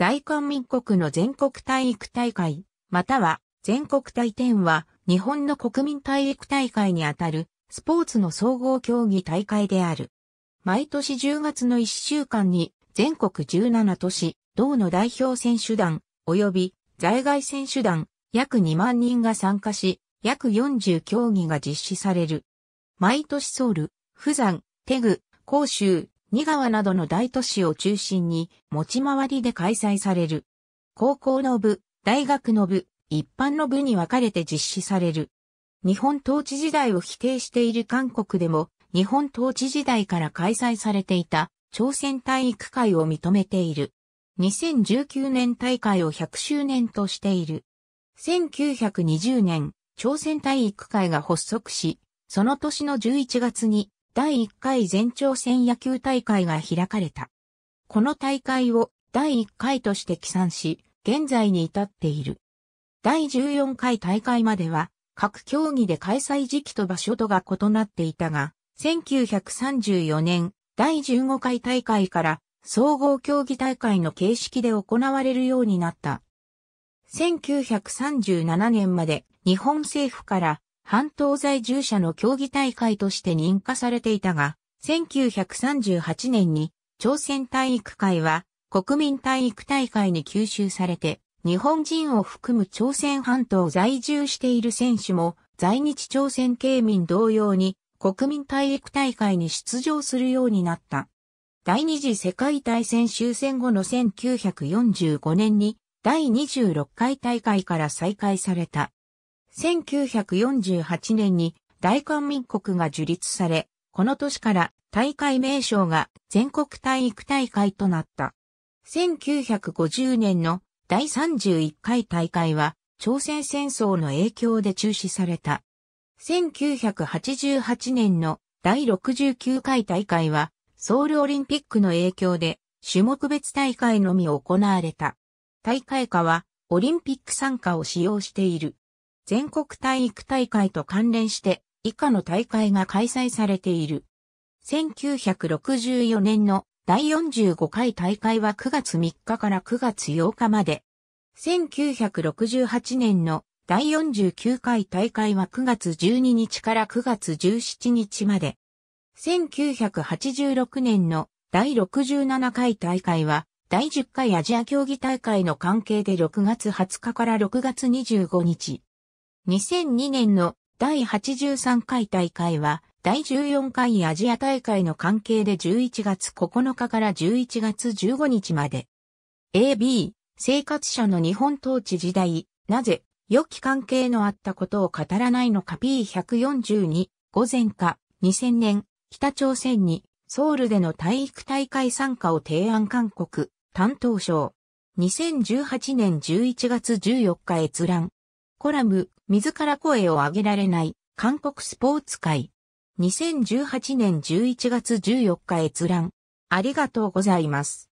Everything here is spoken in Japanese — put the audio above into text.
大韓民国の全国体育大会、または全国体展は日本の国民体育大会にあたるスポーツの総合競技大会である。毎年10月の1週間に全国17都市、道の代表選手団、及び在外選手団、約2万人が参加し、約40競技が実施される。毎年ソウル、釜山、テグ、広州、二川などの大都市を中心に持ち回りで開催される。高校の部、大学の部、一般の部に分かれて実施される。日本統治時代を否定している韓国でも、日本統治時代から開催されていた朝鮮体育会を認めている。2019年大会を100周年としている。1920年、朝鮮体育会が発足し、その年の11月に第1回全朝鮮野球大会が開かれた。この大会を第1回として起算し、現在に至っている。第14回大会までは、各競技で開催時期と場所とが異なっていたが、1934年、第15回大会から総合競技大会の形式で行われるようになった。1937年まで日本政府から半島在住者の競技大会として認可されていたが、1938年に朝鮮体育会は国民体育大会に吸収されて、日本人を含む朝鮮半島在住している選手も在日朝鮮系民同様に国民体育大会に出場するようになった。第二次世界大戦終戦後の1945年に第26回大会から再開された。1948年に大韓民国が樹立され、この年から大会名称が全国体育大会となった。1950年の第31回大会は朝鮮戦争の影響で中止された。1988年の第69回大会はソウルオリンピックの影響で種目別大会のみ行われた。大会下はオリンピック参加を使用している。全国体育大会と関連して以下の大会が開催されている。1964年の第45回大会は9月3日から9月8日まで。1968年の第49回大会は9月12日から9月17日まで。1986年の第67回大会は第10回アジア競技大会の関係で6月20日から6月25日。2002年の第83回大会は第14回アジア大会の関係で11月9日から11月15日まで。AB、生活者の日本統治時代、なぜ、良き関係のあったことを語らないのか P142、午前か、2000年、北朝鮮に、ソウルでの体育大会参加を提案韓国、担当省。2018年11月14日閲覧。コラム、自ら声を上げられない、韓国スポーツ界。2018年11月14日閲覧。ありがとうございます。